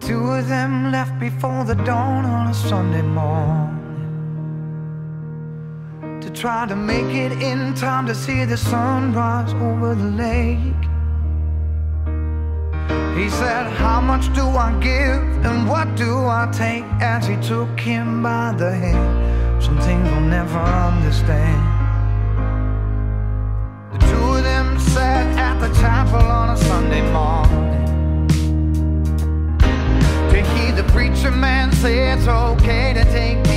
two of them left before the dawn on a Sunday morning to try to make it in time to see the sun rise over the lake. He said, How much do I give and what do I take? As he took him by the hand, some things we'll never understand. Say it's okay to take